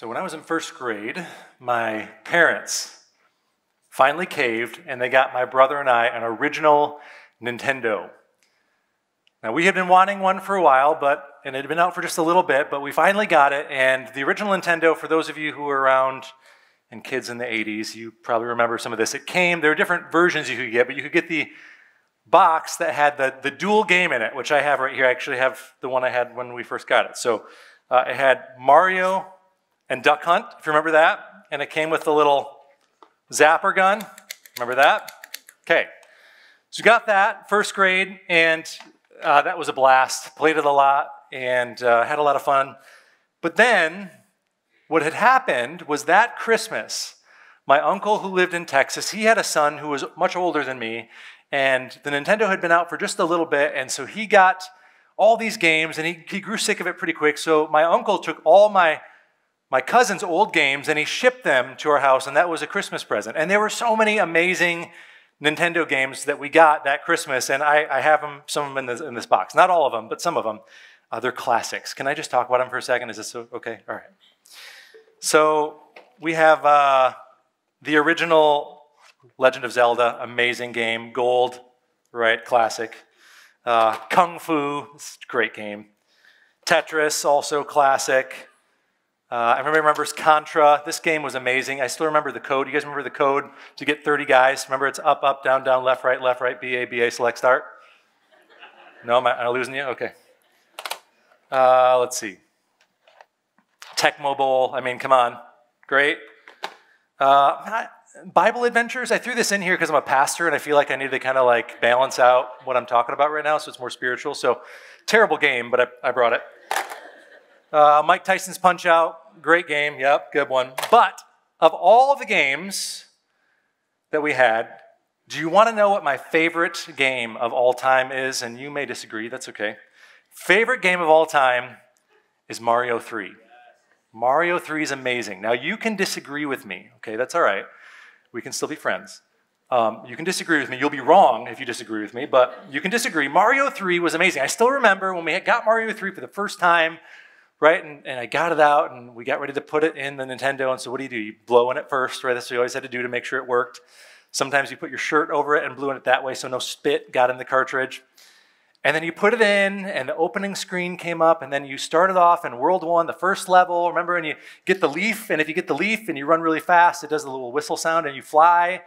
So when I was in first grade, my parents finally caved and they got my brother and I an original Nintendo. Now we had been wanting one for a while, but and it had been out for just a little bit, but we finally got it. And the original Nintendo, for those of you who were around and kids in the 80s, you probably remember some of this. It came, there were different versions you could get, but you could get the box that had the, the dual game in it, which I have right here. I actually have the one I had when we first got it. So uh, it had Mario and Duck Hunt, if you remember that. And it came with the little zapper gun. Remember that? Okay. So got that, first grade, and uh, that was a blast. Played it a lot and uh, had a lot of fun. But then, what had happened was that Christmas, my uncle who lived in Texas, he had a son who was much older than me, and the Nintendo had been out for just a little bit, and so he got all these games, and he, he grew sick of it pretty quick. So my uncle took all my my cousin's old games and he shipped them to our house, and that was a Christmas present. And there were so many amazing Nintendo games that we got that Christmas, and I, I have them, some of them in this, in this, box. Not all of them, but some of them. Uh, they're classics. Can I just talk about them for a second? Is this okay? All right. So we have uh, the original Legend of Zelda, amazing game, gold, right? Classic. Uh, Kung Fu, great game. Tetris, also classic. Uh, everybody remembers Contra. This game was amazing. I still remember the code. You guys remember the code to get 30 guys? Remember it's up, up, down, down, left, right, left, right, B, A, B, A, select, start? No, am I, am I losing you? Okay. Uh, let's see. Tecmo Bowl. I mean, come on. Great. Uh, Bible adventures. I threw this in here because I'm a pastor and I feel like I need to kind of like balance out what I'm talking about right now, so it's more spiritual. So, terrible game, but I, I brought it. Uh, Mike Tyson's Punch Out, great game. Yep, good one. But of all the games that we had, do you want to know what my favorite game of all time is? And you may disagree, that's okay. Favorite game of all time is Mario 3. Mario 3 is amazing. Now, you can disagree with me, okay? That's all right. We can still be friends. Um, you can disagree with me. You'll be wrong if you disagree with me, but you can disagree. Mario 3 was amazing. I still remember when we got Mario 3 for the first time right? And, and I got it out and we got ready to put it in the Nintendo. And so what do you do? You blow in it first, right? That's what you always had to do to make sure it worked. Sometimes you put your shirt over it and blew in it that way so no spit got in the cartridge. And then you put it in, and the opening screen came up, and then you started off in World 1, the first level, remember? And you get the leaf, and if you get the leaf and you run really fast, it does a little whistle sound, and you fly.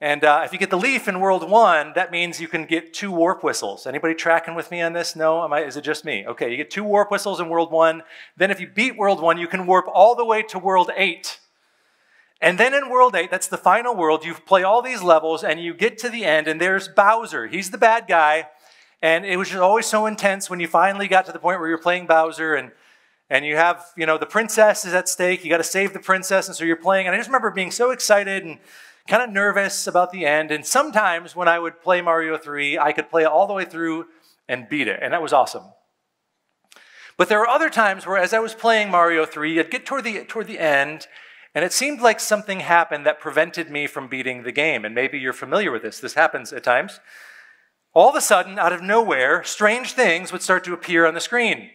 And uh, if you get the leaf in World 1, that means you can get two warp whistles. Anybody tracking with me on this? No? I, is it just me? Okay, you get two warp whistles in World 1. Then if you beat World 1, you can warp all the way to World 8. And then in World 8, that's the final world, you play all these levels and you get to the end, and there's Bowser. He's the bad guy. And it was just always so intense when you finally got to the point where you're playing Bowser and and you have, you know, the princess is at stake. You got to save the princess, and so you're playing. And I just remember being so excited and kind of nervous about the end. And sometimes when I would play Mario 3, I could play it all the way through and beat it. And that was awesome. But there were other times where, as I was playing Mario 3, I'd get toward the, toward the end, and it seemed like something happened that prevented me from beating the game. And maybe you're familiar with this. This happens at times. All of a sudden, out of nowhere, strange things would start to appear on the screen.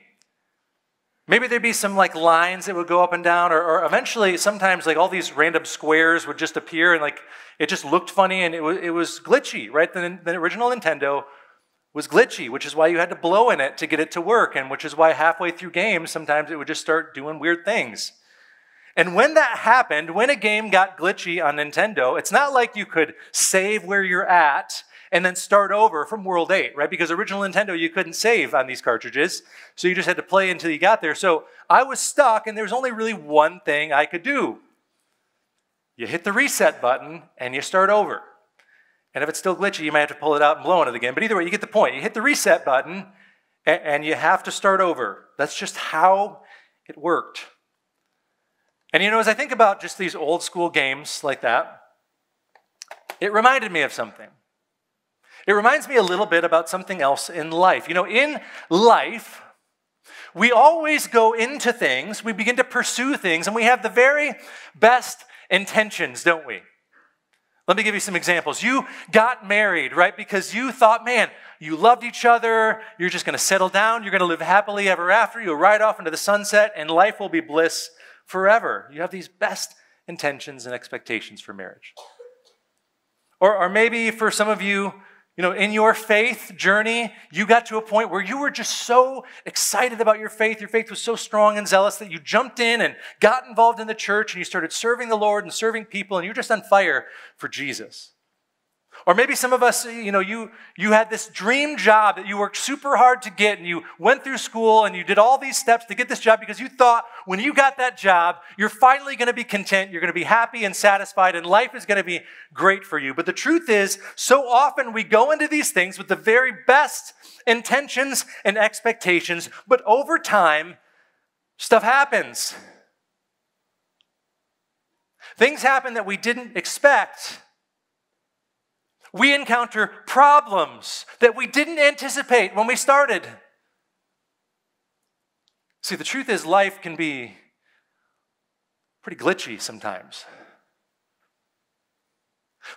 Maybe there'd be some like lines that would go up and down, or, or, eventually, sometimes like all these random squares would just appear, and like it just looked funny, and it was it was glitchy, right? The, the original Nintendo was glitchy, which is why you had to blow in it to get it to work, and which is why halfway through games, sometimes it would just start doing weird things. And when that happened, when a game got glitchy on Nintendo, it's not like you could save where you're at and then start over from World 8, right? Because original Nintendo, you couldn't save on these cartridges, so you just had to play until you got there. So I was stuck, and there was only really one thing I could do. You hit the reset button, and you start over. And if it's still glitchy, you might have to pull it out and blow on it again. But either way, you get the point. You hit the reset button, and you have to start over. That's just how it worked. And you know, as I think about just these old school games like that, it reminded me of something. It reminds me a little bit about something else in life. You know, in life, we always go into things, we begin to pursue things, and we have the very best intentions, don't we? Let me give you some examples. You got married, right? Because you thought, man, you loved each other, you're just going to settle down, you're going to live happily ever after, you'll ride off into the sunset, and life will be bliss forever. You have these best intentions and expectations for marriage. Or, or maybe for some of you, you know, in your faith journey, you got to a point where you were just so excited about your faith. Your faith was so strong and zealous that you jumped in and got involved in the church and you started serving the Lord and serving people and you're just on fire for Jesus. Or maybe some of us, you know, you, you had this dream job that you worked super hard to get, and you went through school and you did all these steps to get this job because you thought when you got that job, you're finally going to be content, you're going to be happy and satisfied, and life is going to be great for you. But the truth is, so often we go into these things with the very best intentions and expectations, but over time, stuff happens. Things happen that we didn't expect we encounter problems that we didn't anticipate when we started. See, the truth is, life can be pretty glitchy sometimes.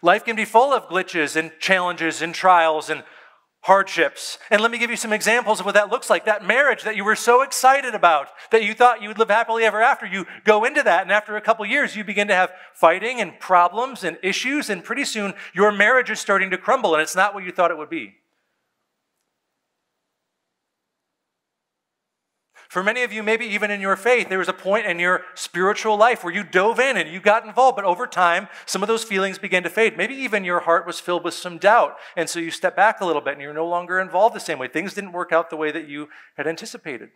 Life can be full of glitches and challenges and trials and hardships. And let me give you some examples of what that looks like. That marriage that you were so excited about, that you thought you would live happily ever after, you go into that, and after a couple years, you begin to have fighting and problems and issues, and pretty soon your marriage is starting to crumble, and it's not what you thought it would be. For many of you, maybe even in your faith, there was a point in your spiritual life where you dove in and you got involved, but over time, some of those feelings began to fade. Maybe even your heart was filled with some doubt, and so you step back a little bit and you're no longer involved the same way. Things didn't work out the way that you had anticipated.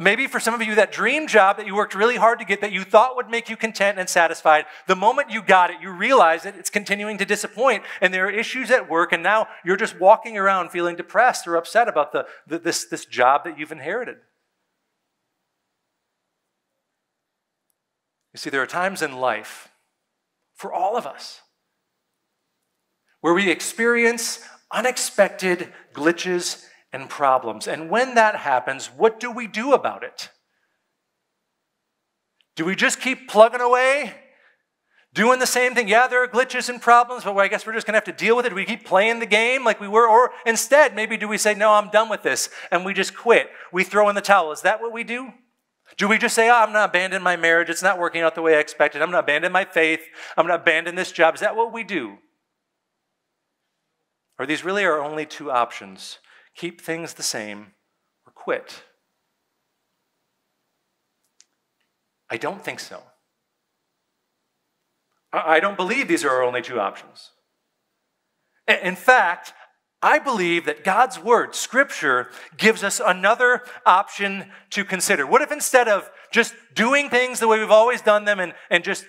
Maybe for some of you, that dream job that you worked really hard to get that you thought would make you content and satisfied, the moment you got it, you realize that it's continuing to disappoint and there are issues at work, and now you're just walking around feeling depressed or upset about the, the this, this job that you've inherited. You see, there are times in life for all of us where we experience unexpected glitches and problems. And when that happens, what do we do about it? Do we just keep plugging away? Doing the same thing? Yeah, there are glitches and problems, but I guess we're just going to have to deal with it. Do we keep playing the game like we were? Or instead, maybe do we say, no, I'm done with this, and we just quit? We throw in the towel. Is that what we do? Do we just say, oh, I'm to abandon my marriage. It's not working out the way I expected. I'm to abandon my faith. I'm to abandon this job. Is that what we do? Or these really are only two options keep things the same, or quit? I don't think so. I don't believe these are our only two options. In fact, I believe that God's Word, Scripture, gives us another option to consider. What if instead of just doing things the way we've always done them and, and just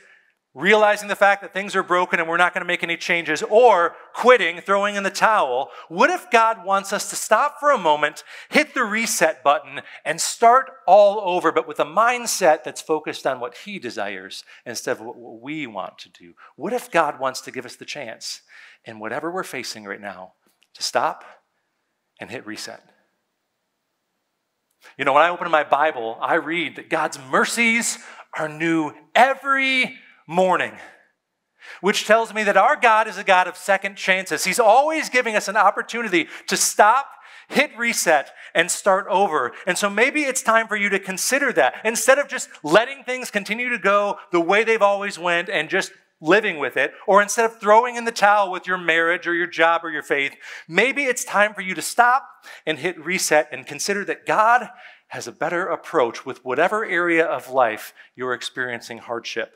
realizing the fact that things are broken and we're not going to make any changes, or quitting, throwing in the towel, what if God wants us to stop for a moment, hit the reset button, and start all over, but with a mindset that's focused on what He desires instead of what we want to do? What if God wants to give us the chance in whatever we're facing right now to stop and hit reset? You know, when I open my Bible, I read that God's mercies are new every morning, which tells me that our God is a God of second chances. He's always giving us an opportunity to stop, hit reset, and start over. And so maybe it's time for you to consider that. Instead of just letting things continue to go the way they've always went and just living with it, or instead of throwing in the towel with your marriage or your job or your faith, maybe it's time for you to stop and hit reset and consider that God has a better approach with whatever area of life you're experiencing hardship.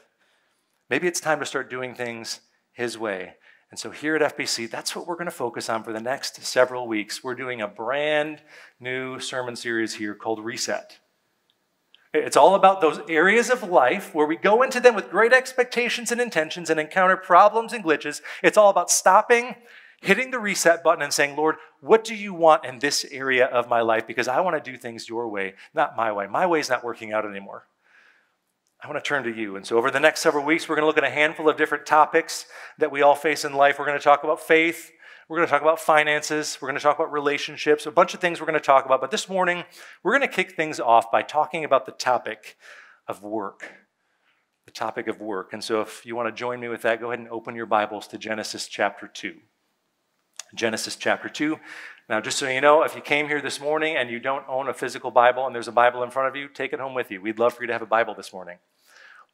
Maybe it's time to start doing things His way. And so here at FBC, that's what we're going to focus on for the next several weeks. We're doing a brand new sermon series here called Reset. It's all about those areas of life where we go into them with great expectations and intentions and encounter problems and glitches. It's all about stopping, hitting the reset button, and saying, Lord, what do you want in this area of my life? Because I want to do things your way, not my way. My way is not working out anymore. I want to turn to you. And so, over the next several weeks, we're going to look at a handful of different topics that we all face in life. We're going to talk about faith. We're going to talk about finances. We're going to talk about relationships, a bunch of things we're going to talk about. But this morning, we're going to kick things off by talking about the topic of work. The topic of work. And so, if you want to join me with that, go ahead and open your Bibles to Genesis chapter 2. Genesis chapter 2. Now, just so you know, if you came here this morning and you don't own a physical Bible and there's a Bible in front of you, take it home with you. We'd love for you to have a Bible this morning.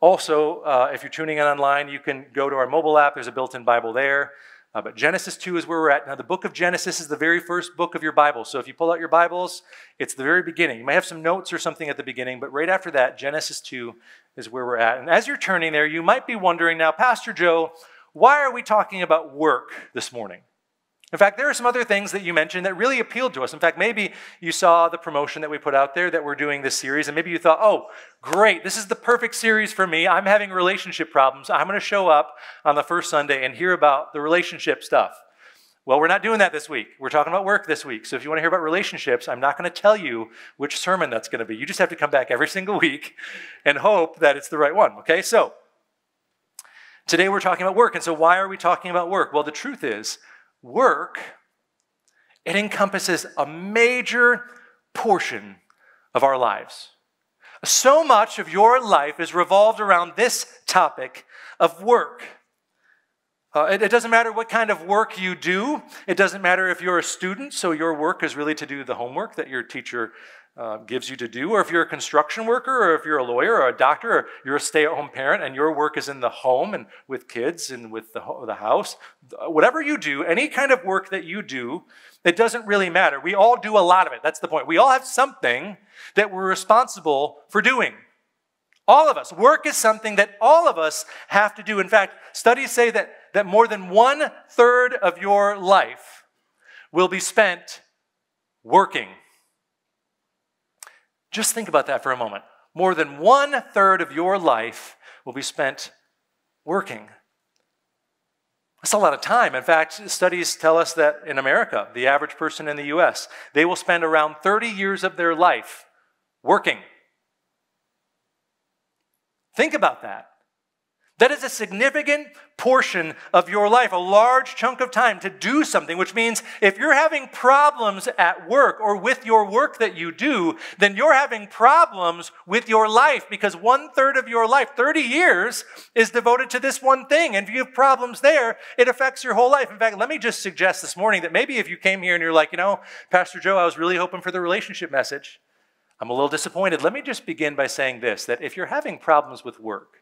Also, uh, if you're tuning in online, you can go to our mobile app. There's a built in Bible there. Uh, but Genesis 2 is where we're at. Now, the book of Genesis is the very first book of your Bible. So if you pull out your Bibles, it's the very beginning. You might have some notes or something at the beginning, but right after that, Genesis 2 is where we're at. And as you're turning there, you might be wondering now, Pastor Joe, why are we talking about work this morning? In fact, there are some other things that you mentioned that really appealed to us. In fact, maybe you saw the promotion that we put out there that we're doing this series, and maybe you thought, oh, great, this is the perfect series for me. I'm having relationship problems. I'm going to show up on the first Sunday and hear about the relationship stuff. Well, we're not doing that this week. We're talking about work this week. So if you want to hear about relationships, I'm not going to tell you which sermon that's going to be. You just have to come back every single week and hope that it's the right one, okay? So today we're talking about work. And so why are we talking about work? Well, the truth is, work, it encompasses a major portion of our lives. So much of your life is revolved around this topic of work. Uh, it, it, doesn't matter what kind of work you do. It doesn't matter if you're a student, so your work is really to do the homework that your teacher uh, gives you to do, or if you're a construction worker, or if you're a lawyer or a doctor, or you're a stay at home parent and your work is in the home and with kids and with the, the house, whatever you do, any kind of work that you do, it doesn't really matter. We all do a lot of it. That's the point. We all have something that we're responsible for doing. All of us. Work is something that all of us have to do. In fact, studies say that, that more than one third of your life will be spent working. Just think about that for a moment. More than one third of your life will be spent working. That's a lot of time. In fact, studies tell us that in America, the average person in the US, they will spend around 30 years of their life working. Think about that. That is a significant portion of your life, a large chunk of time to do something, which means if you're having problems at work or with your work that you do, then you're having problems with your life because one third of your life, 30 years, is devoted to this one thing. And if you have problems there, it affects your whole life. In fact, let me just suggest this morning that maybe if you came here and you're like, you know, Pastor Joe, I was really hoping for the relationship message. I'm a little disappointed. Let me just begin by saying this that if you're having problems with work,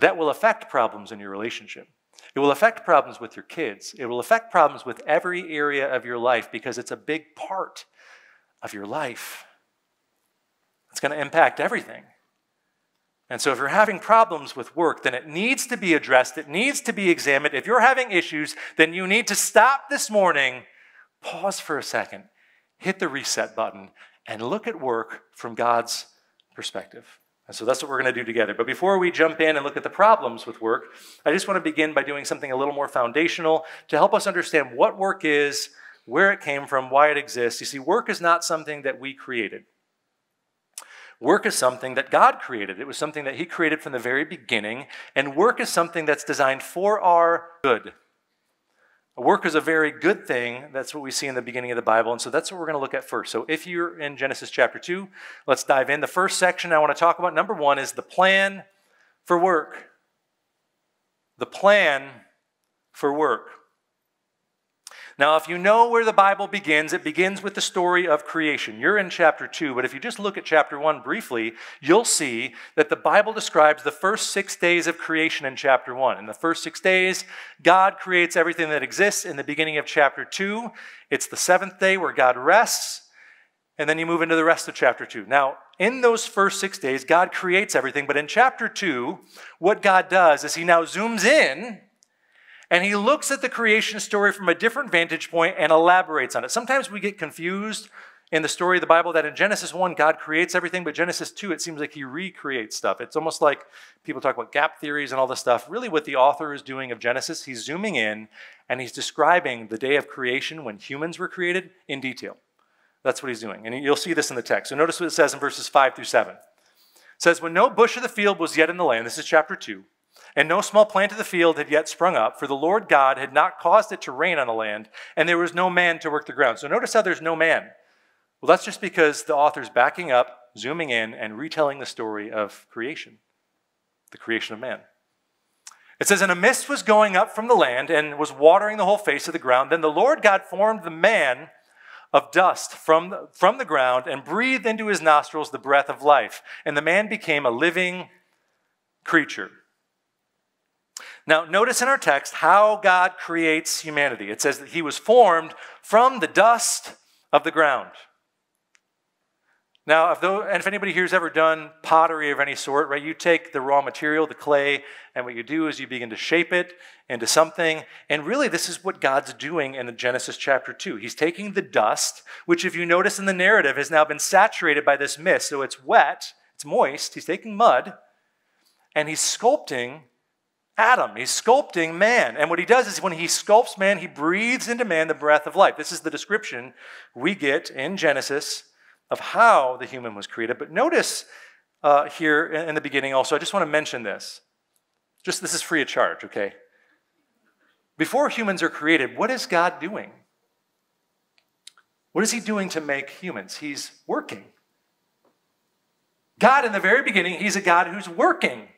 that will affect problems in your relationship. It will affect problems with your kids. It will affect problems with every area of your life because it's a big part of your life. It's going to impact everything. And so, if you're having problems with work, then it needs to be addressed. It needs to be examined. If you're having issues, then you need to stop this morning, pause for a second, hit the reset button, and look at work from God's perspective. And so that's what we're going to do together. But before we jump in and look at the problems with work, I just want to begin by doing something a little more foundational to help us understand what work is, where it came from, why it exists. You see, work is not something that we created. Work is something that God created. It was something that He created from the very beginning, and work is something that's designed for our good. Work is a very good thing. That's what we see in the beginning of the Bible. And so that's what we're going to look at first. So if you're in Genesis chapter 2, let's dive in. The first section I want to talk about, number one, is the plan for work. The plan for work. Now, if you know where the Bible begins, it begins with the story of creation. You're in chapter 2, but if you just look at chapter 1 briefly, you'll see that the Bible describes the first six days of creation in chapter 1. In the first six days, God creates everything that exists. In the beginning of chapter 2, it's the seventh day where God rests, and then you move into the rest of chapter 2. Now, in those first six days, God creates everything, but in chapter 2, what God does is He now zooms in and he looks at the creation story from a different vantage point and elaborates on it. Sometimes we get confused in the story of the Bible that in Genesis 1, God creates everything, but Genesis 2, it seems like he recreates stuff. It's almost like people talk about gap theories and all this stuff. Really, what the author is doing of Genesis, he's zooming in and he's describing the day of creation when humans were created in detail. That's what he's doing. And you'll see this in the text. So notice what it says in verses 5 through 7. It says, When no bush of the field was yet in the land, this is chapter 2, and no small plant of the field had yet sprung up, for the Lord God had not caused it to rain on the land, and there was no man to work the ground. So notice how there's no man. Well, that's just because the author's backing up, zooming in, and retelling the story of creation, the creation of man. It says, And a mist was going up from the land and was watering the whole face of the ground. Then the Lord God formed the man of dust from the, from the ground and breathed into his nostrils the breath of life. And the man became a living creature. Now, notice in our text how God creates humanity. It says that he was formed from the dust of the ground. Now, if, and if anybody here's ever done pottery of any sort, right, you take the raw material, the clay, and what you do is you begin to shape it into something. And really, this is what God's doing in the Genesis chapter 2. He's taking the dust, which, if you notice in the narrative, has now been saturated by this mist. So it's wet, it's moist. He's taking mud, and he's sculpting Adam. He's sculpting man. And what he does is when he sculpts man, he breathes into man the breath of life. This is the description we get in Genesis of how the human was created. But notice uh, here in the beginning also, I just want to mention this. Just this is free of charge, okay? Before humans are created, what is God doing? What is he doing to make humans? He's working. God, in the very beginning, he's a God who's working.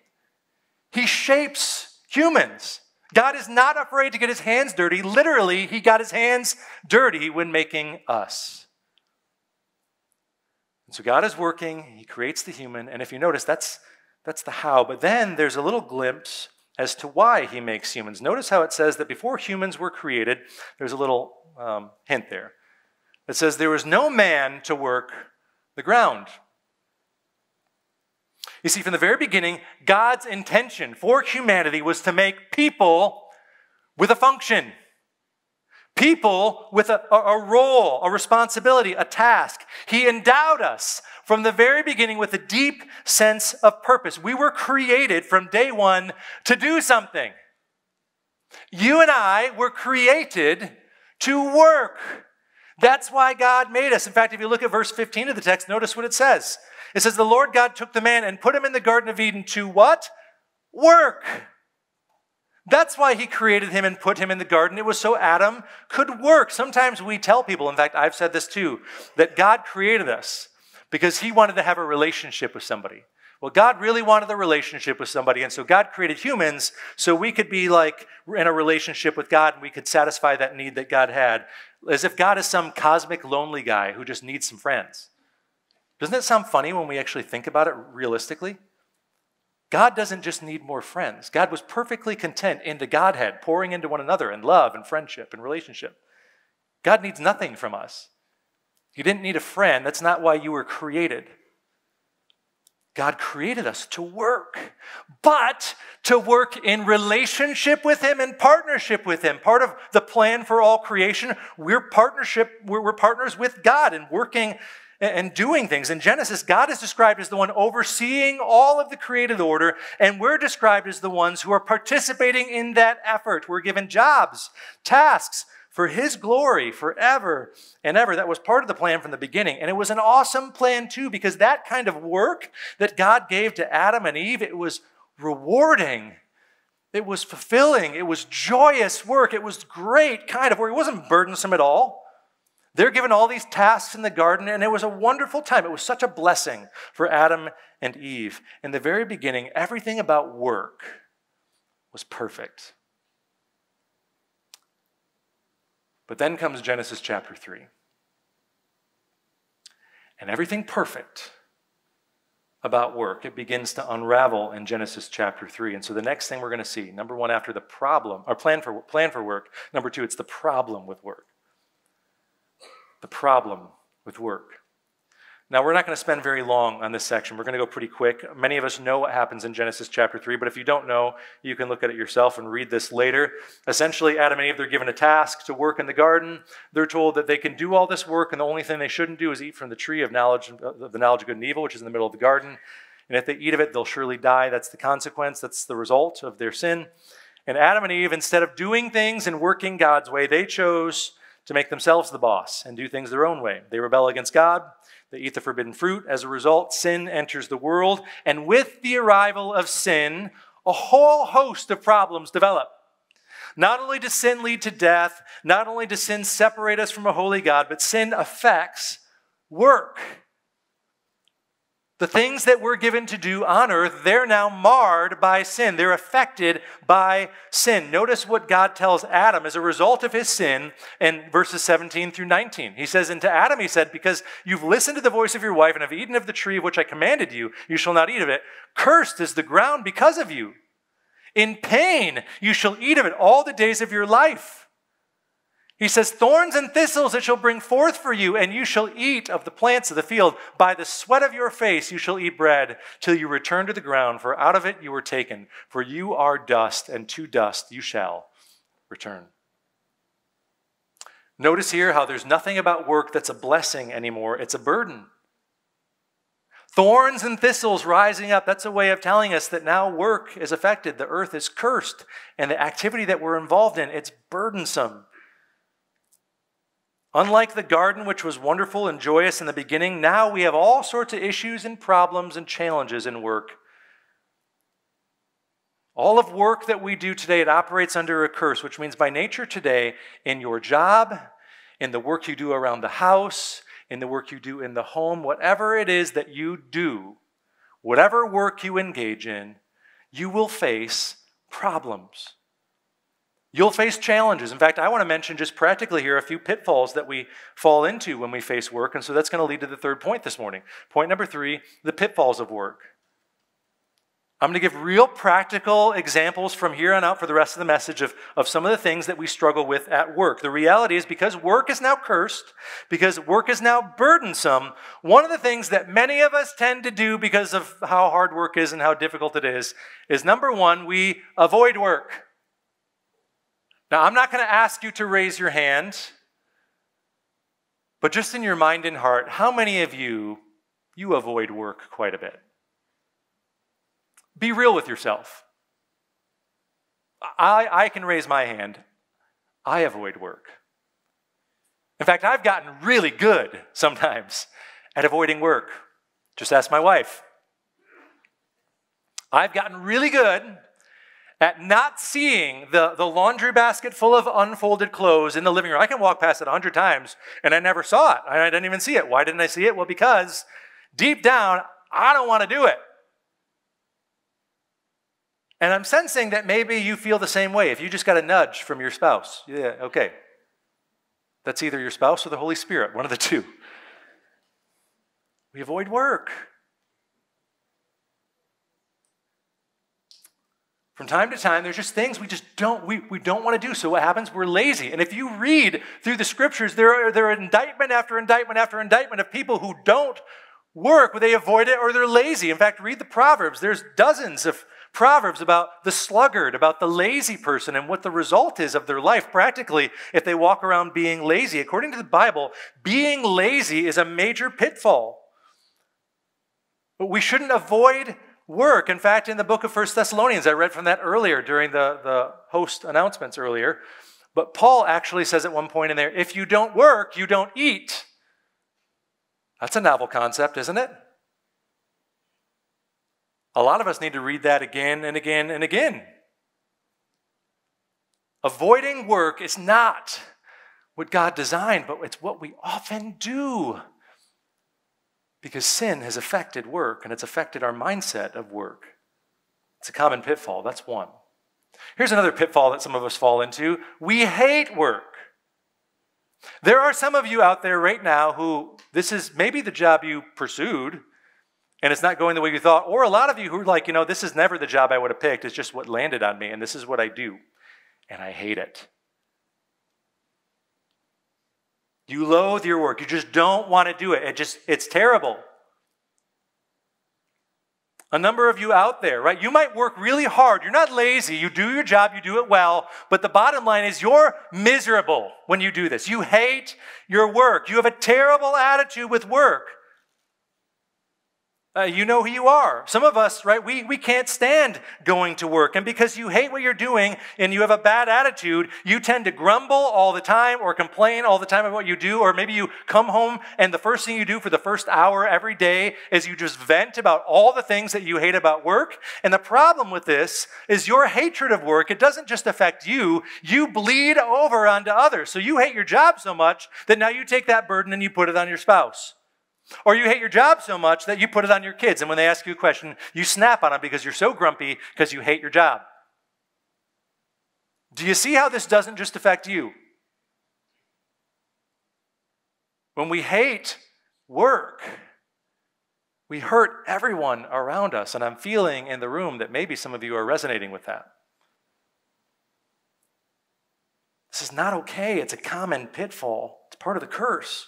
He shapes humans. God is not afraid to get his hands dirty. Literally, he got his hands dirty when making us. And So God is working, He creates the human, and if you notice, that's, that's the how. But then there's a little glimpse as to why He makes humans. Notice how it says that before humans were created, there's a little um, hint there. It says, There was no man to work the ground. You see, from the very beginning, God's intention for humanity was to make people with a function. People with a, a, role, a responsibility, a task. He endowed us from the very beginning with a deep sense of purpose. We were created from day one to do something. You and I were created to work. That's why God made us. In fact, if you look at verse 15 of the text, notice what it says. It says, The Lord God took the man and put him in the Garden of Eden to what? Work that's why he created him and put him in the garden. It was so Adam could work. Sometimes we tell people, in fact, I've said this too, that God created us because he wanted to have a relationship with somebody. Well, God really wanted a relationship with somebody, and so God created humans so we could be like in a relationship with God and we could satisfy that need that God had, as if God is some cosmic lonely guy who just needs some friends. Doesn't that sound funny when we actually think about it realistically? God doesn't just need more friends. God was perfectly content into Godhead, pouring into one another in love and friendship and relationship. God needs nothing from us. You didn't need a friend. That's not why you were created. God created us to work, but to work in relationship with Him and partnership with Him. Part of the plan for all creation, we're partnership, we're, partners with God and working and doing things. In Genesis, God is described as the one overseeing all of the created order, and we're described as the ones who are participating in that effort. We're given jobs, tasks for His glory forever and ever. That was part of the plan from the beginning. And it was an awesome plan, too, because that kind of work that God gave to Adam and Eve, it was rewarding. It was fulfilling. It was joyous work. It was great kind of work. It wasn't burdensome at all. They're given all these tasks in the garden, and it was a wonderful time. It was such a blessing for Adam and Eve. In the very beginning, everything about work was perfect. But then comes Genesis chapter 3. And everything perfect about work, it begins to unravel in Genesis chapter 3. And so the next thing we're going to see, number one, after the problem, or plan for, plan for work, number two, it's the problem with work the problem with work. Now, we're not going to spend very long on this section. We're going to go pretty quick. Many of us know what happens in Genesis chapter 3, but if you don't know, you can look at it yourself and read this later. Essentially, Adam and Eve, they're given a task to work in the garden. They're told that they can do all this work, and the only thing they shouldn't do is eat from the tree of knowledge of the knowledge of good and evil, which is in the middle of the garden. And if they eat of it, they'll surely die. That's the consequence, that's the result of their sin. And Adam and Eve, instead of doing things and working God's way, they chose to make themselves the boss and do things their own way. They rebel against God. They eat the forbidden fruit. As a result, sin enters the world. And with the arrival of sin, a whole host of problems develop. Not only does sin lead to death, not only does sin separate us from a holy God, but sin affects work. The things that we're given to do on earth, they're now marred by sin. They're affected by sin. Notice what God tells Adam as a result of his sin in verses 17 through 19. He says, And to Adam, he said, Because you've listened to the voice of your wife and have eaten of the tree of which I commanded you, you shall not eat of it. Cursed is the ground because of you. In pain you shall eat of it all the days of your life. He says, Thorns and thistles it shall bring forth for you, and you shall eat of the plants of the field. By the sweat of your face you shall eat bread, till you return to the ground, for out of it you were taken. For you are dust, and to dust you shall return. Notice here how there's nothing about work that's a blessing anymore, it's a burden. Thorns and thistles rising up, that's a way of telling us that now work is affected. The earth is cursed, and the activity that we're involved in, it's burdensome. Unlike the garden, which was wonderful and joyous in the beginning, now we have all sorts of issues and problems and challenges in work. All of work that we do today, it operates under a curse, which means by nature today, in your job, in the work you do around the house, in the work you do in the home, whatever it is that you do, whatever work you engage in, you will face problems. You'll face challenges. In fact, I want to mention just practically here a few pitfalls that we fall into when we face work. And so that's going to lead to the third point this morning. Point number three the pitfalls of work. I'm going to give real practical examples from here on out for the rest of the message of, of some of the things that we struggle with at work. The reality is because work is now cursed, because work is now burdensome, one of the things that many of us tend to do because of how hard work is and how difficult it is, is number one, we avoid work. Now, I'm not going to ask you to raise your hand, but just in your mind and heart, how many of you you avoid work quite a bit? Be real with yourself. I, I can raise my hand. I avoid work. In fact, I've gotten really good sometimes at avoiding work. Just ask my wife. I've gotten really good at not seeing the, the laundry basket full of unfolded clothes in the living room. I can walk past it a hundred times and I never saw it. I didn't even see it. Why didn't I see it? Well, because deep down, I don't want to do it. And I'm sensing that maybe you feel the same way. If you just got a nudge from your spouse, yeah, okay. That's either your spouse or the Holy Spirit, one of the two. We avoid work. From time to time, there's just things we just don't we, we don't want to do. So what happens? We're lazy. And if you read through the scriptures, there are there are indictment after indictment after indictment of people who don't work, they avoid it or they're lazy. In fact, read the Proverbs. There's dozens of Proverbs about the sluggard, about the lazy person, and what the result is of their life practically if they walk around being lazy. According to the Bible, being lazy is a major pitfall. But we shouldn't avoid work. In fact, in the book of First Thessalonians, I read from that earlier during the, the host announcements earlier. But Paul actually says at one point in there, if you don't work, you don't eat. That's a novel concept, isn't it? A lot of us need to read that again and again and again. Avoiding work is not what God designed, but it's what we often do because sin has affected work and it's affected our mindset of work. It's a common pitfall. That's one. Here's another pitfall that some of us fall into we hate work. There are some of you out there right now who this is maybe the job you pursued and it's not going the way you thought, or a lot of you who are like, you know, this is never the job I would have picked, it's just what landed on me, and this is what I do, and I hate it. You loathe your work. You just don't want to do it. It just it's terrible. A number of you out there, right? You might work really hard. You're not lazy. You do your job, you do it well. But the bottom line is you're miserable when you do this. You hate your work. You have a terrible attitude with work. Uh, you know who you are. Some of us, right, we, we can't stand going to work. And because you hate what you're doing and you have a bad attitude, you tend to grumble all the time or complain all the time about what you do. Or maybe you come home and the first thing you do for the first hour every day is you just vent about all the things that you hate about work. And the problem with this is your hatred of work, it doesn't just affect you, you bleed over onto others. So you hate your job so much that now you take that burden and you put it on your spouse. Or you hate your job so much that you put it on your kids, and when they ask you a question, you snap on them because you're so grumpy because you hate your job. Do you see how this doesn't just affect you? When we hate work, we hurt everyone around us. And I'm feeling in the room that maybe some of you are resonating with that. This is not okay. It's a common pitfall, it's part of the curse.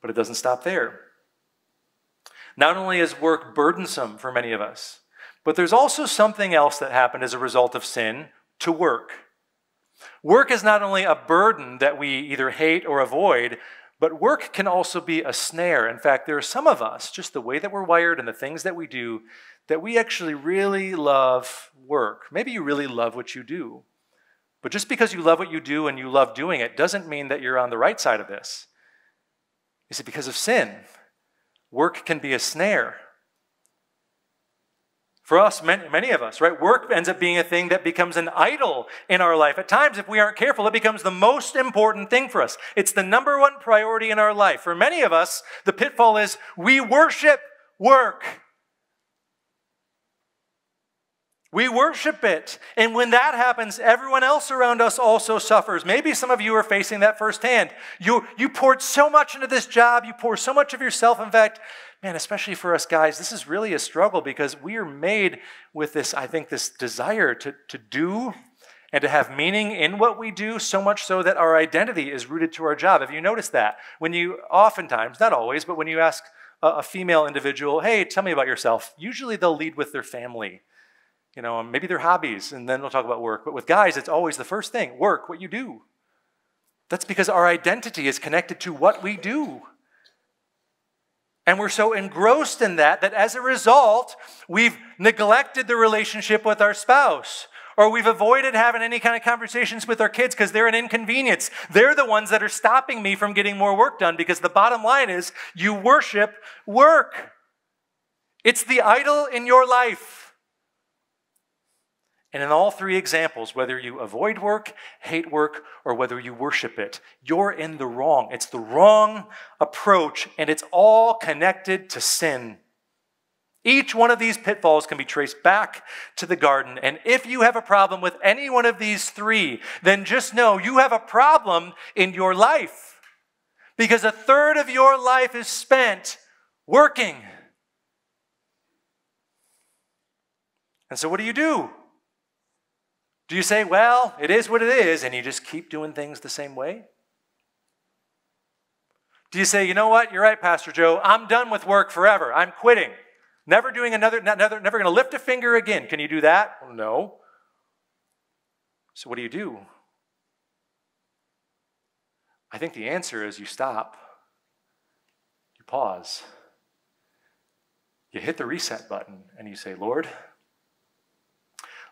But it doesn't stop there. Not only is work burdensome for many of us, but there's also something else that happened as a result of sin to work. Work is not only a burden that we either hate or avoid, but work can also be a snare. In fact, there are some of us, just the way that we're wired and the things that we do, that we actually really love work. Maybe you really love what you do. But just because you love what you do and you love doing it doesn't mean that you're on the right side of this. Is it because of sin? Work can be a snare. For us, many, of us, right? Work ends up being a thing that becomes an idol in our life. At times, if we aren't careful, it becomes the most important thing for us. It's the number one priority in our life. For many of us, the pitfall is we worship work. We worship it. And when that happens, everyone else around us also suffers. Maybe some of you are facing that firsthand. You, you poured so much into this job, you pour so much of yourself. In fact, man, especially for us guys, this is really a struggle because we are made with this, I think, this desire to, to do and to have meaning in what we do, so much so that our identity is rooted to our job. Have you noticed that? When you, oftentimes, not always, but when you ask a, a female individual, hey, tell me about yourself, usually they'll lead with their family. You know, maybe their hobbies, and then they'll talk about work. But with guys, it's always the first thing work, what you do. That's because our identity is connected to what we do. And we're so engrossed in that that as a result, we've neglected the relationship with our spouse. Or we've avoided having any kind of conversations with our kids because they're an inconvenience. They're the ones that are stopping me from getting more work done because the bottom line is you worship work. It's the idol in your life. And in all three examples, whether you avoid work, hate work, or whether you worship it, you're in the wrong. It's the wrong approach, and it's all connected to sin. Each one of these pitfalls can be traced back to the garden. And if you have a problem with any one of these three, then just know you have a problem in your life. Because a third of your life is spent working. And so, what do you do? Do you say, well, it is what it is, and you just keep doing things the same way? Do you say, you know what, you're right, Pastor Joe, I'm done with work forever, I'm quitting, never doing another, another never going to lift a finger again? Can you do that? Well, no. So what do you do? I think the answer is you stop, you pause, you hit the reset button, and you say, Lord,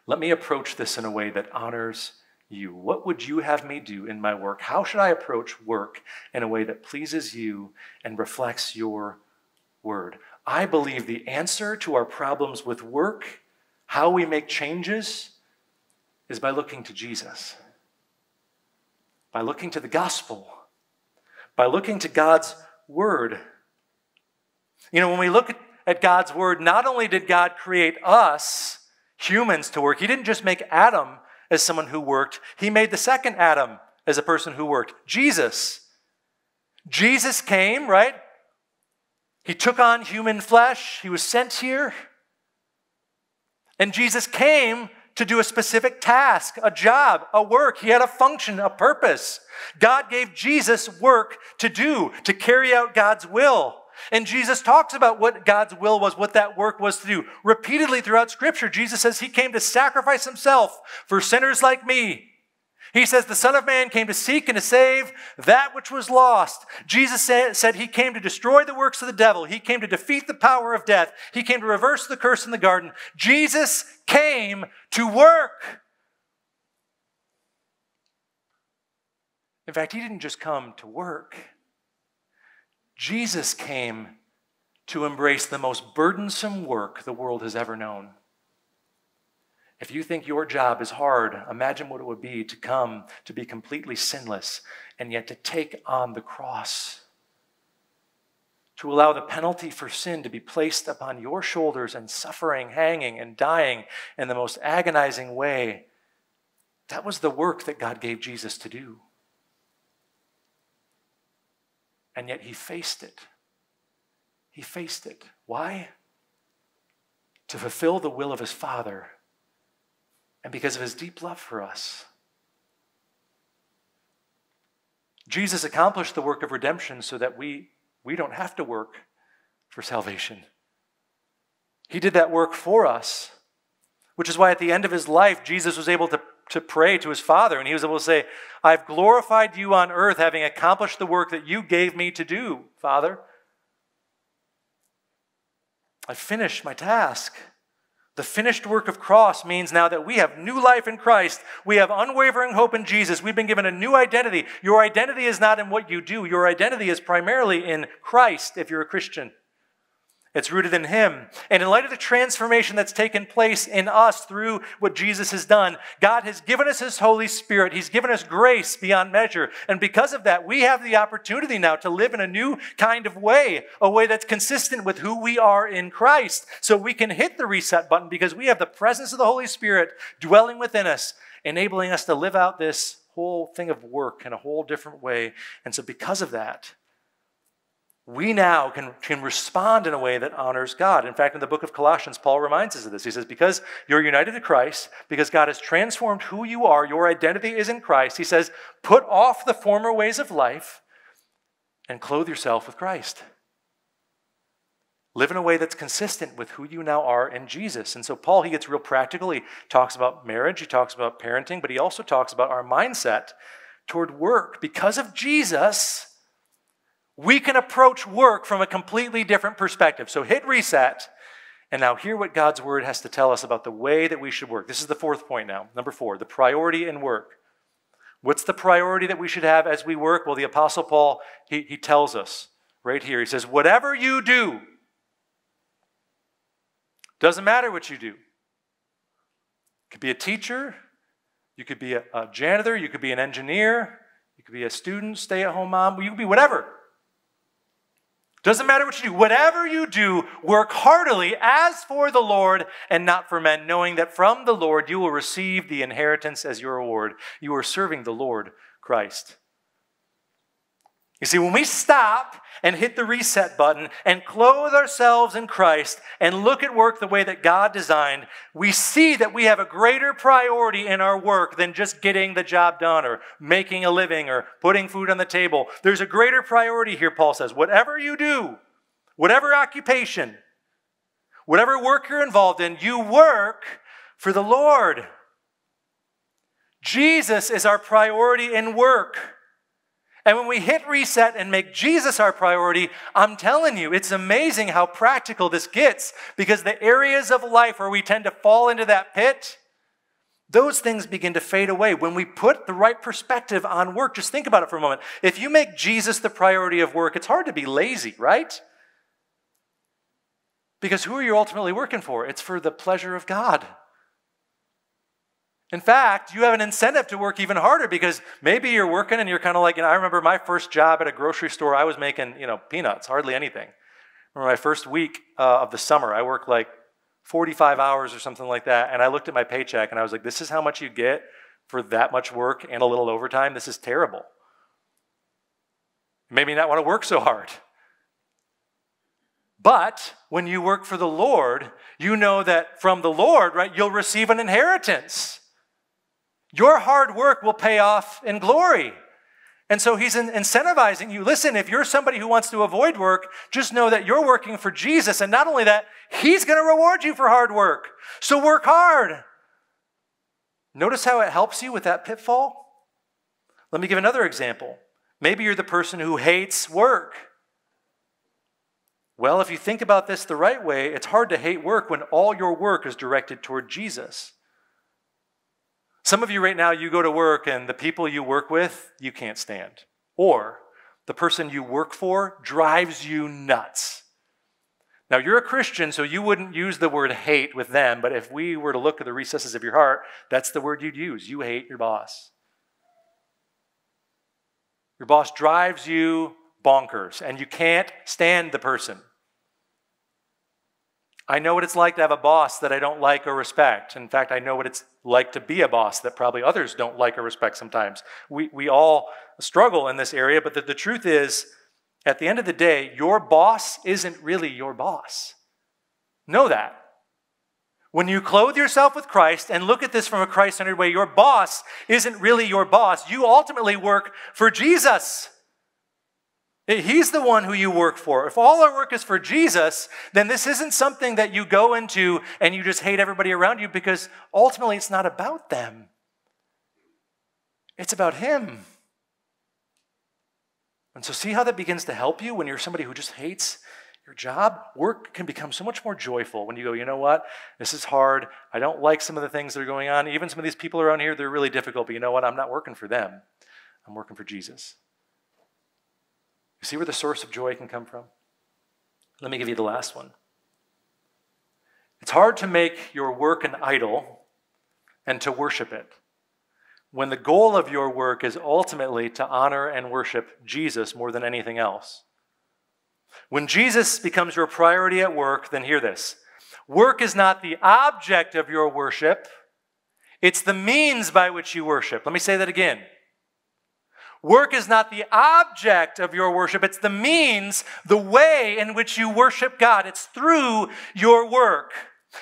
let me approach this in a way that honors you. What would you have me do in my work? How should I approach work in a way that pleases you and reflects your word? I believe the answer to our problems with work, how we make changes, is by looking to Jesus, by looking to the gospel, by looking to God's word. You know, when we look at God's word, not only did God create us, humans to work. He didn't just make Adam as someone who worked, he made the second Adam as a person who worked Jesus. Jesus came, right? He took on human flesh, he was sent here. And Jesus came to do a specific task, a job, a work. He had a function, a purpose. God gave Jesus work to do, to carry out God's will. And Jesus talks about what God's will was, what that work was to do. Repeatedly throughout Scripture, Jesus says he came to sacrifice himself for sinners like me. He says the Son of Man came to seek and to save that which was lost. Jesus said he came to destroy the works of the devil. He came to defeat the power of death. He came to reverse the curse in the garden. Jesus came to work. In fact, he didn't just come to work. Jesus came to embrace the most burdensome work the world has ever known. If you think your job is hard, imagine what it would be to come to be completely sinless and yet to take on the cross. to allow the penalty for sin to be placed upon your shoulders and suffering, hanging, and dying in the most agonizing way. That was the work that God gave Jesus to do. And yet he faced it. He faced it. Why? To fulfill the will of his Father and because of his deep love for us. Jesus accomplished the work of redemption so that we we don't have to work for salvation. He did that work for us, which is why at the end of his life, Jesus was able to, to pray to his Father, and he was able to say, I've glorified you on earth, having accomplished the work that you gave me to do, Father. I finished my task. The finished work of cross means now that we have new life in Christ. We have unwavering hope in Jesus. We've been given a new identity. Your identity is not in what you do. Your identity is primarily in Christ if you're a Christian. It's rooted in Him. And in light of the transformation that's taken place in us through what Jesus has done, God has given us His Holy Spirit. He's given us grace beyond measure. And because of that, we have the opportunity now to live in a new kind of way, a way that's consistent with who we are in Christ. So we can hit the reset button because we have the presence of the Holy Spirit dwelling within us, enabling us to live out this whole thing of work in a whole different way. And so, because of that, we now can, can respond in a way that honors God. In fact, in the book of Colossians, Paul reminds us of this. He says, Because you're united to Christ, because God has transformed who you are, your identity is in Christ, he says, put off the former ways of life and clothe yourself with Christ. Live in a way that's consistent with who you now are in Jesus. And so, Paul, he gets real practical. He talks about marriage, he talks about parenting, but he also talks about our mindset toward work. Because of Jesus, we can approach work from a completely different perspective. So hit reset and now hear what God's word has to tell us about the way that we should work. This is the fourth point now. Number four, the priority in work. What's the priority that we should have as we work? Well, the Apostle Paul, he, he tells us right here. He says, Whatever you do, doesn't matter what you do. You could be a teacher, you could be a, a janitor, you could be an engineer, you could be a student, stay at home mom, you could be whatever. Doesn't matter what you do. Whatever you do, work heartily as for the Lord and not for men, knowing that from the Lord you will receive the inheritance as your reward. You are serving the Lord Christ. You see, when we stop and hit the reset button and clothe ourselves in Christ and look at work the way that God designed, we see that we have a greater priority in our work than just getting the job done or making a living or putting food on the table. There's a greater priority here, Paul says. Whatever you do, whatever occupation, whatever work you're involved in, you work for the Lord. Jesus is our priority in work. And when we hit reset and make Jesus our priority, I'm telling you, it's amazing how practical this gets because the areas of life where we tend to fall into that pit, those things begin to fade away. When we put the right perspective on work, just think about it for a moment. If you make Jesus the priority of work, it's hard to be lazy, right? Because who are you ultimately working for? It's for the pleasure of God. In fact, you have an incentive to work even harder because maybe you're working and you're kind of like, you know, I remember my first job at a grocery store, I was making, you know, peanuts, hardly anything. Remember my first week uh, of the summer, I worked like 45 hours or something like that, and I looked at my paycheck and I was like, this is how much you get for that much work and a little overtime? This is terrible. Maybe not want to work so hard. But when you work for the Lord, you know that from the Lord, right, you'll receive an inheritance. Your hard work will pay off in glory. And so he's incentivizing you. Listen, if you're somebody who wants to avoid work, just know that you're working for Jesus. And not only that, he's going to reward you for hard work. So work hard. Notice how it helps you with that pitfall? Let me give another example. Maybe you're the person who hates work. Well, if you think about this the right way, it's hard to hate work when all your work is directed toward Jesus. Some of you right now, you go to work and the people you work with, you can't stand. Or the person you work for drives you nuts. Now, you're a Christian, so you wouldn't use the word hate with them, but if we were to look at the recesses of your heart, that's the word you'd use. You hate your boss. Your boss drives you bonkers and you can't stand the person. I know what it's like to have a boss that I don't like or respect. In fact, I know what it's like to be a boss that probably others don't like or respect sometimes. We, we all struggle in this area, but the, the truth is, at the end of the day, your boss isn't really your boss. Know that. When you clothe yourself with Christ and look at this from a Christ centered way, your boss isn't really your boss. You ultimately work for Jesus. He's the one who you work for. If all our work is for Jesus, then this isn't something that you go into and you just hate everybody around you because ultimately it's not about them. It's about Him. And so, see how that begins to help you when you're somebody who just hates your job? Work can become so much more joyful when you go, you know what? This is hard. I don't like some of the things that are going on. Even some of these people around here, they're really difficult, but you know what? I'm not working for them, I'm working for Jesus. You see where the source of joy can come from? Let me give you the last one. It's hard to make your work an idol and to worship it when the goal of your work is ultimately to honor and worship Jesus more than anything else. When Jesus becomes your priority at work, then hear this work is not the object of your worship, it's the means by which you worship. Let me say that again. Work is not the object of your worship, it's the means, the way in which you worship God. It's through your work.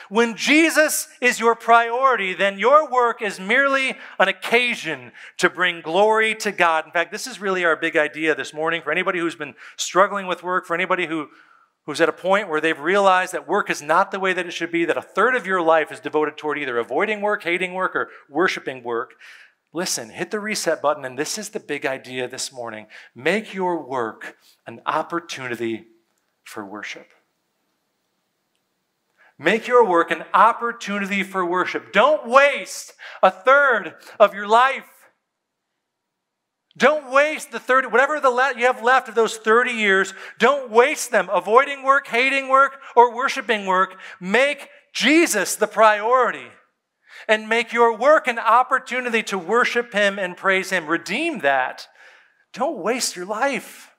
When Jesus is your priority, then your work is merely an occasion to bring glory to God. In fact, this is really our big idea this morning for anybody who's been struggling with work, for anybody who, who's at a point where they've realized that work is not the way that it should be, that a third of your life is devoted toward either avoiding work, hating work, or worshiping work. Listen, hit the reset button, and this is the big idea this morning. Make your work an opportunity for worship. Make your work an opportunity for worship. Don't waste a third of your life. Don't waste the 30, whatever the you have left of those 30 years, don't waste them avoiding work, hating work, or worshiping work. Make Jesus the priority and make your work an opportunity to worship Him and praise Him. Redeem that. Don't waste your life.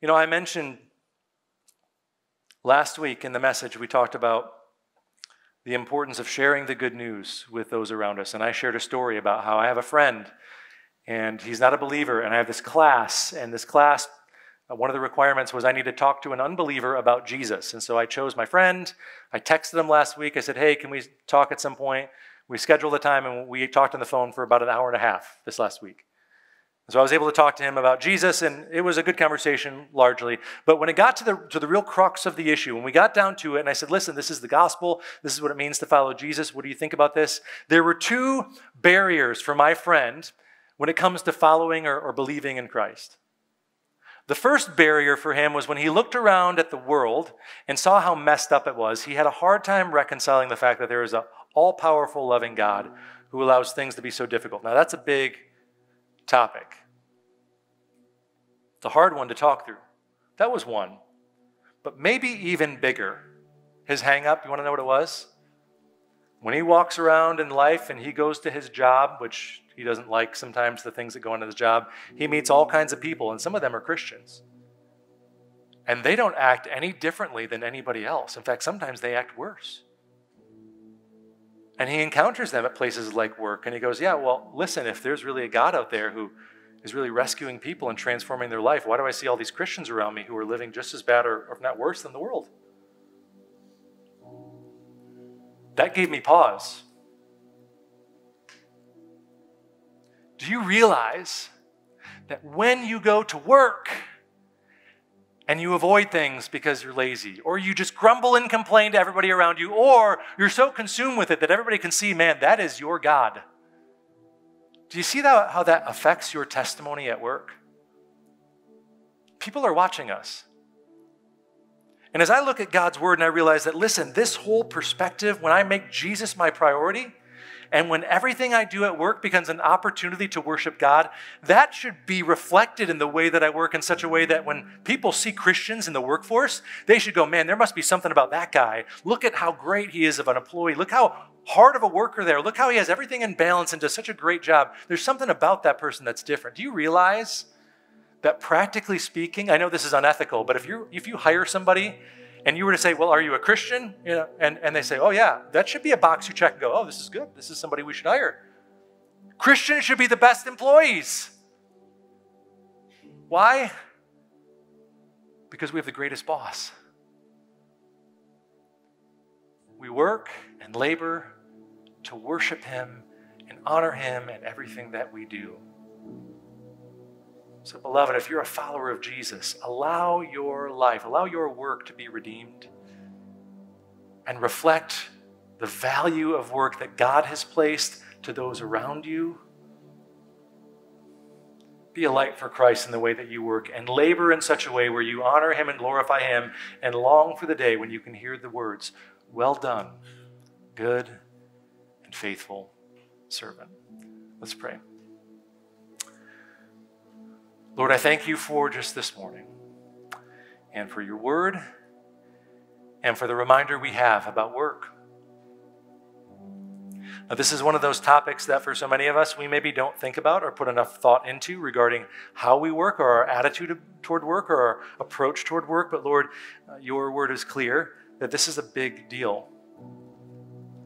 You know, I mentioned last week in the message, we talked about the importance of sharing the good news with those around us. And I shared a story about how I have a friend and he's not a believer, and I have this class, and this class Uh, one of the requirements was I need to talk to an unbeliever about Jesus. And so I chose my friend. I texted him last week. I said, Hey, can we talk at some point? We scheduled the time and we talked on the phone for about an hour and a half this last week. So I was able to talk to him about Jesus, and it was a good conversation largely. But when it got to the, to the real crux of the issue, when we got down to it, and I said, Listen, this is the gospel. This is what it means to follow Jesus. What do you think about this? There were two barriers for my friend when it comes to following or, or believing in Christ. The first barrier for him was when he looked around at the world and saw how messed up it was. He had a hard time reconciling the fact that there is an all powerful, loving God who allows things to be so difficult. Now, that's a big topic. It's a hard one to talk through. That was one. But maybe even bigger. His hang up, you want to know what it was? When he walks around in life and he goes to his job, which he doesn't like sometimes the things that go into his job. He meets all kinds of people, and some of them are Christians. And they don't act any differently than anybody else. In fact, sometimes they act worse. And he encounters them at places like work, and he goes, Yeah, well, listen, if there's really a God out there who is really rescuing people and transforming their life, why do I see all these Christians around me who are living just as bad or, if not worse than the world? That gave me pause. Do you realize that when you go to work and you avoid things because you're lazy, or you just grumble and complain to everybody around you, or you're so consumed with it that everybody can see, man, that is your God? Do you see that, how that affects your testimony at work? People are watching us. And as I look at God's word and I realize that, listen, this whole perspective, when I make Jesus my priority, And when everything I do at work becomes an opportunity to worship God, that should be reflected in the way that I work in such a way that when people see Christians in the workforce, they should go, man, there must be something about that guy. Look at how great he is of an employee. Look how hard of a worker there. Look how he has everything in balance and does such a great job. There's something about that person that's different. Do you realize that practically speaking, I know this is unethical, but if you if you hire somebody and you were to say, well, are you a Christian? You know, and, and they say, oh yeah, that should be a box you check and go, oh, this is good. This is somebody we should hire. Christians should be the best employees. Why? Because we have the greatest boss. We work and labor to worship Him and honor Him in everything that we do. So, beloved, if you're a follower of Jesus, allow your life, allow your work to be redeemed and reflect the value of work that God has placed to those around you. Be a light for Christ in the way that you work and labor in such a way where you honor Him and glorify Him and long for the day when you can hear the words, Well done, good and faithful servant. Let's pray. Lord, I thank you for just this morning and for your word and for the reminder we have about work. Now, this is one of those topics that for so many of us we maybe don't think about or put enough thought into regarding how we work or our attitude toward work or our approach toward work. But Lord, uh, your word is clear that this is a big deal.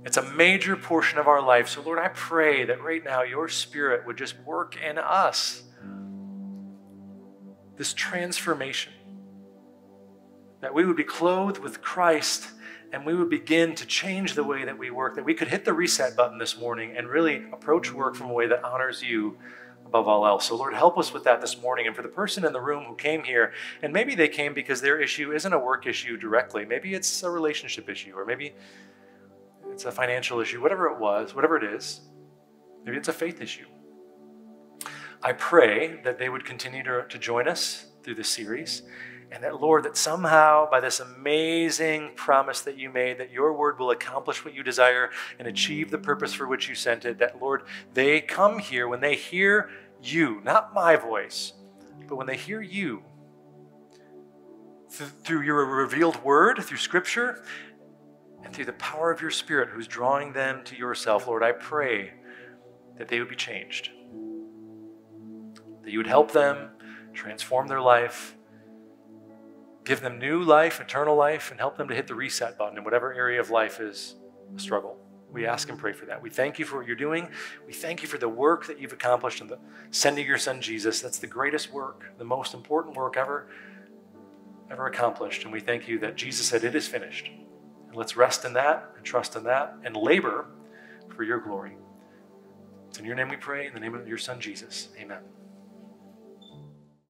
It's a major portion of our life. So, Lord, I pray that right now your spirit would just work in us this transformation. That we would be clothed with Christ and we would begin to change the way that we work, that we could hit the reset button this morning and really approach work from a way that honors you above all else. So, Lord, help us with that this morning. And for the person in the room who came here, and maybe they came because their issue isn't a work issue directly, maybe it's a relationship issue, or maybe it's a financial issue, whatever it was, whatever it is, maybe it's a faith issue. I pray that they would continue to, to join us through this series. And that, Lord, that somehow by this amazing promise that you made, that your word will accomplish what you desire and achieve the purpose for which you sent it, that, Lord, they come here when they hear you, not my voice, but when they hear you th- through your revealed word, through scripture, and through the power of your spirit who's drawing them to yourself, Lord, I pray that they would be changed that you would help them transform their life, give them new life, eternal life, and help them to hit the reset button in whatever area of life is a struggle. We ask and pray for that. We thank you for what you're doing. We thank you for the work that you've accomplished in the sending your son Jesus. That's the greatest work, the most important work ever ever accomplished. And we thank you that Jesus said it is finished. And let's rest in that and trust in that and labor for your glory. It's in your name we pray, in the name of your son Jesus. Amen.